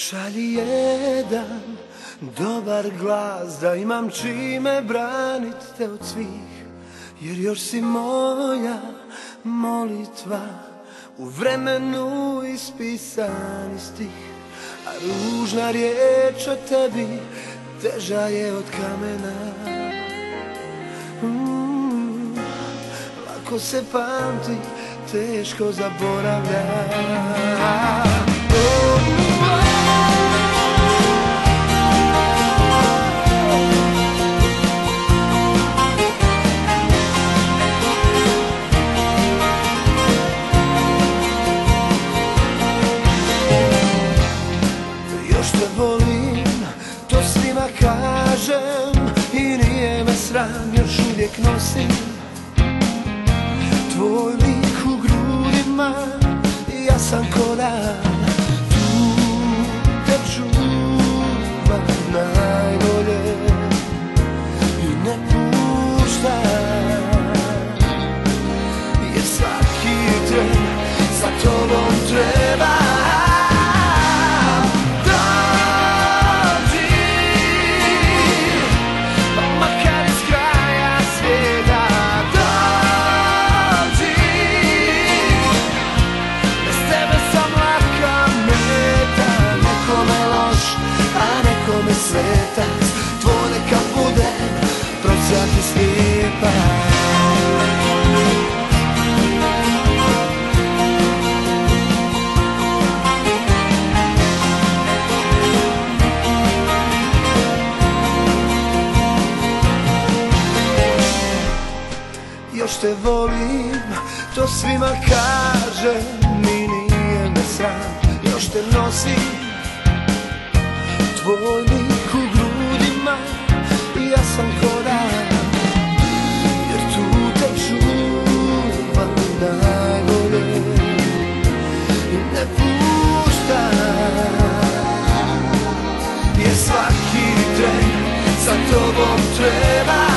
Pošalji jedan dobar glas Da imam čime branit te od svih Jer još si moja molitva U vremenu ispisani stih A ružna riječ o tebi Teža je od kamena. Mm, Lako se pamti Teško zaboravlja sram, još uvijek nosim. Tvoj lik u grudima, ja sam koran te volim, to svima kažem Ni nije me sram, još te nosim Tvoj lik u grudima, ja sam koran Jer tu te čuvam najbolje I ne puštam. Jer svaki tren sa tobom treba